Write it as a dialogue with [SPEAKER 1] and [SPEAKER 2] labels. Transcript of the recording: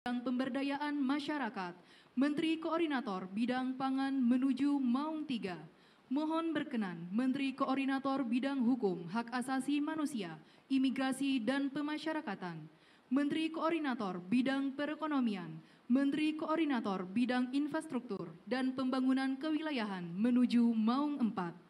[SPEAKER 1] Bidang Pemberdayaan Masyarakat, Menteri Koordinator Bidang Pangan menuju Maung 3. Mohon berkenan Menteri Koordinator Bidang Hukum, Hak Asasi Manusia, Imigrasi dan Pemasyarakatan, Menteri Koordinator Bidang Perekonomian, Menteri Koordinator Bidang Infrastruktur dan Pembangunan Kewilayahan menuju Maung 4.